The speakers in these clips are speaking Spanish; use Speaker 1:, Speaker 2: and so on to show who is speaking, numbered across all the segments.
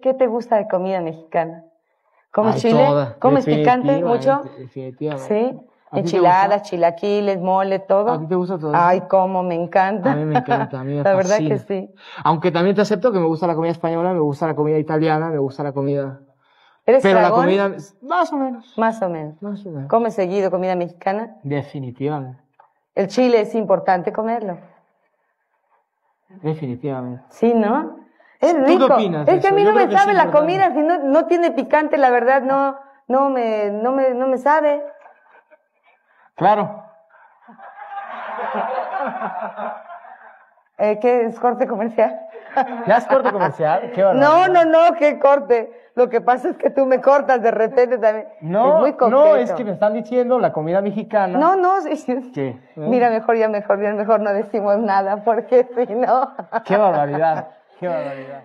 Speaker 1: ¿Qué te gusta de comida mexicana? ¿Comes
Speaker 2: Ay,
Speaker 1: chile?
Speaker 2: toda,
Speaker 1: ¿Comes picante mucho?
Speaker 2: Definitivamente.
Speaker 1: Sí.
Speaker 2: ¿A ti te
Speaker 1: Enchiladas, chilaquiles, mole, todo.
Speaker 2: ¿A ti te gusta todo eso?
Speaker 1: Ay, cómo me encanta.
Speaker 2: A mí me encanta, a mí me
Speaker 1: La verdad que sí.
Speaker 2: Aunque también te acepto que me gusta la comida española, me gusta la comida italiana, me gusta la comida...
Speaker 1: ¿Eres
Speaker 2: Pero la comida... Más o menos.
Speaker 1: Más o menos.
Speaker 2: Más o menos.
Speaker 1: ¿Comes seguido comida mexicana?
Speaker 2: Definitivamente.
Speaker 1: El chile es importante comerlo.
Speaker 2: Definitivamente.
Speaker 1: Sí, ¿no? Es
Speaker 2: qué
Speaker 1: rico.
Speaker 2: opinas
Speaker 1: es que a mí no me sabe la
Speaker 2: ¿verdad?
Speaker 1: comida, si no, no tiene picante, la verdad, no, no me, no me, no me, sabe.
Speaker 2: Claro.
Speaker 1: Eh, ¿Qué es corte comercial?
Speaker 2: ¿Ya es corte comercial? Qué
Speaker 1: No, no, no, qué corte. Lo que pasa es que tú me cortas de repente también.
Speaker 2: No,
Speaker 1: es muy
Speaker 2: no, es que me están diciendo la comida mexicana.
Speaker 1: No, no, sí, sí.
Speaker 2: ¿Qué? ¿Eh?
Speaker 1: Mira, mejor ya, mejor, ya mejor no decimos nada, porque si no.
Speaker 2: Qué barbaridad. Qué barbaridad.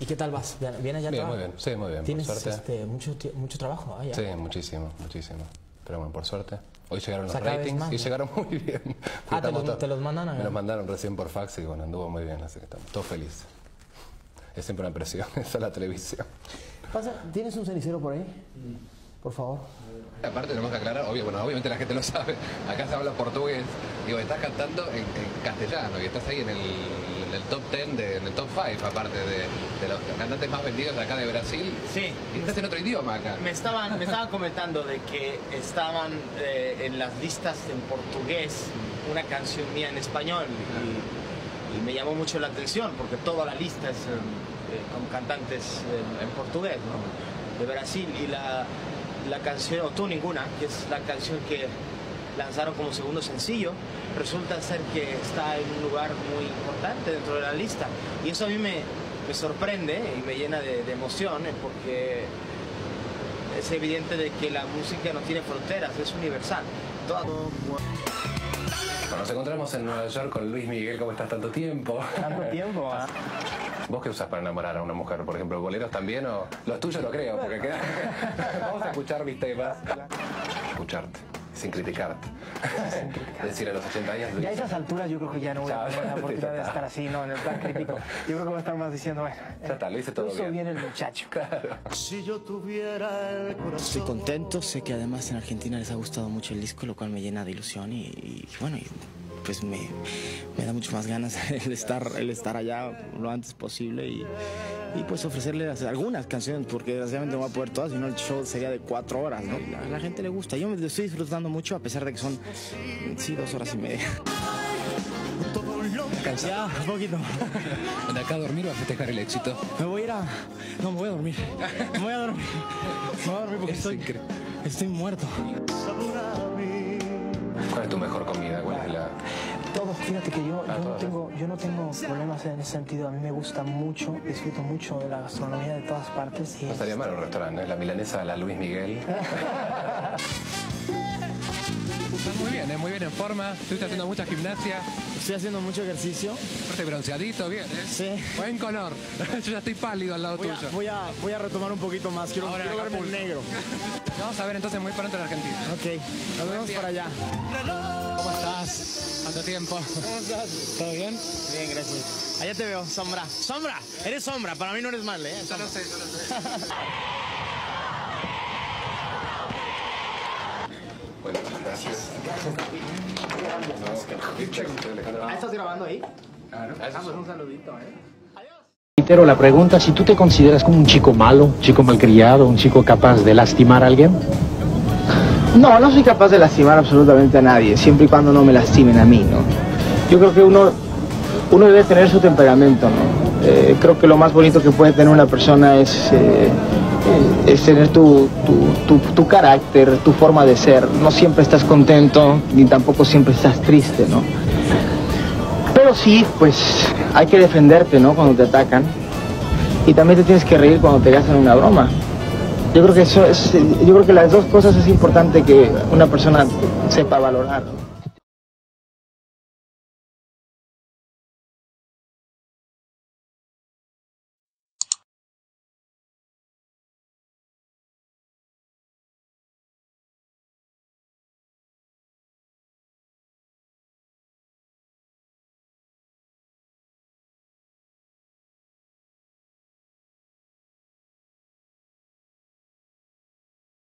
Speaker 3: ¿Y qué tal vas? ¿Bien, bien allá
Speaker 4: Bien,
Speaker 3: trabajo?
Speaker 4: muy bien. Sí, muy bien. Por
Speaker 3: ¿Tienes
Speaker 4: suerte.
Speaker 3: este, mucho, trabajo?
Speaker 4: Sí, muchísimo, muchísimo. Pero bueno, por suerte. Hoy llegaron
Speaker 3: O sea,
Speaker 4: los
Speaker 3: cada vez
Speaker 4: ratings
Speaker 3: más,
Speaker 4: y
Speaker 3: ¿no?
Speaker 4: llegaron muy bien.
Speaker 3: Ah, ¿te los-
Speaker 4: todos-
Speaker 3: te los mandan a-
Speaker 4: Me los mandaron recién por fax y bueno, anduvo muy bien, así que estamos todos felices. Es siempre una presión, esa es la televisión.
Speaker 3: Pasa, ¿Tienes un cenicero por ahí? Por favor.
Speaker 4: Aparte tenemos que aclarar, obvio, bueno, obviamente la gente lo sabe, acá se habla portugués, digo, estás cantando en, en castellano y estás ahí en el, el top 10, de, en el top 5 aparte de, de los cantantes más vendidos de acá de Brasil.
Speaker 5: Sí.
Speaker 4: Y estás en otro idioma acá.
Speaker 5: Me estaban, me estaban comentando de que estaban eh, en las listas en portugués una canción mía en español y, y me llamó mucho la atención porque toda la lista es eh, eh, con cantantes en, en portugués, ¿no? De Brasil y la, la canción, o tú ninguna, que es la canción que lanzaron como segundo sencillo, resulta ser que está en un lugar muy importante dentro de la lista. Y eso a mí me, me sorprende y me llena de, de emoción, eh, porque es evidente de que la música no tiene fronteras, es universal. Toda-
Speaker 4: Bueno, nos encontramos en Nueva York con Luis Miguel, ¿cómo estás tanto tiempo?
Speaker 5: Tanto tiempo. ¿ah?
Speaker 4: ¿Vos qué usas para enamorar a una mujer? Por ejemplo, ¿boleros también o...? Los tuyos no creo, porque queda... Vamos a escuchar mis temas. Escucharte, sin criticarte. Decir a los 80 años,
Speaker 6: Ya a esas alturas yo creo que ya no voy a tener la oportunidad de estar así, no, en el plan crítico. Yo creo que voy a estar más diciendo, bueno,
Speaker 4: ya está, lo hice todo
Speaker 6: hizo
Speaker 4: bien.
Speaker 6: bien el muchacho.
Speaker 3: Estoy contento, sé que además en Argentina les ha gustado mucho el disco, lo cual me llena de ilusión y, y, bueno, y, pues me, me da mucho más ganas el estar, el estar allá lo antes posible y, y, pues ofrecerles algunas canciones, porque desgraciadamente no voy a poder todas, si no el show sería de cuatro horas, ¿no? A la gente le gusta, yo me lo estoy disfrutando mucho a pesar de que son, sí, dos horas y media. Ya, un poquito.
Speaker 4: De acá a dormir o a festejar el éxito.
Speaker 3: Me voy a ir a... No, me voy a dormir. Me voy a dormir. Me voy a dormir porque
Speaker 4: Es
Speaker 3: estoy,
Speaker 4: increíble.
Speaker 3: estoy muerto.
Speaker 4: ¿Cuál es tu mejor comida?
Speaker 6: Fíjate que yo,
Speaker 4: Ah,
Speaker 6: yo, no tengo, yo no tengo problemas en ese sentido. A mí me gusta mucho, disfruto mucho de la gastronomía de todas partes. Y
Speaker 4: No estaría mal un restaurante, ¿eh? La milanesa la Luis Miguel.
Speaker 7: Estás muy bien, ¿eh? muy bien en forma. Estuviste haciendo mucha gimnasia.
Speaker 3: Estoy haciendo mucho ejercicio.
Speaker 7: Aparte bronceadito, bien, ¿eh?
Speaker 3: Sí.
Speaker 7: Buen color. Yo ya estoy pálido al lado
Speaker 3: Voy a,
Speaker 7: tuyo.
Speaker 3: voy a, voy a retomar un poquito más. Quiero,
Speaker 7: Ahora
Speaker 3: quiero verme en negro.
Speaker 7: Vamos a ver entonces muy pronto en Argentina.
Speaker 3: Ok, nos vemos para allá.
Speaker 7: ¿Cómo estás? ¿Cuánto tiempo?
Speaker 3: ¿Cómo estás?
Speaker 7: ¿Todo bien?
Speaker 3: Bien, gracias. Allá te veo, Sombra. Sombra, eres Sombra. Para mí no eres mal, ¿eh?
Speaker 7: Yo lo sé, yo lo sé.
Speaker 4: Bueno, gracias.
Speaker 6: ¿Estás grabando ahí?
Speaker 4: un saludito, ¿eh?
Speaker 2: Reitero la pregunta, si tú te consideras como un chico malo, un chico malcriado, un chico capaz de lastimar a alguien.
Speaker 8: No, no soy capaz de lastimar absolutamente a nadie, siempre y cuando no me lastimen a mí, ¿no? Yo creo que uno, uno debe tener su temperamento, ¿no? Eh, creo que lo más bonito que puede tener una persona es, eh, es tener tu, tu, tu, carácter, tu forma de ser. No siempre estás contento, ni tampoco siempre estás triste, ¿no? Pero sí, pues hay que defenderte, ¿no? Cuando te atacan. Y también te tienes que reír cuando te hacen una broma. Yo creo que eso es, yo creo que las dos cosas es importante que una persona sepa valorar.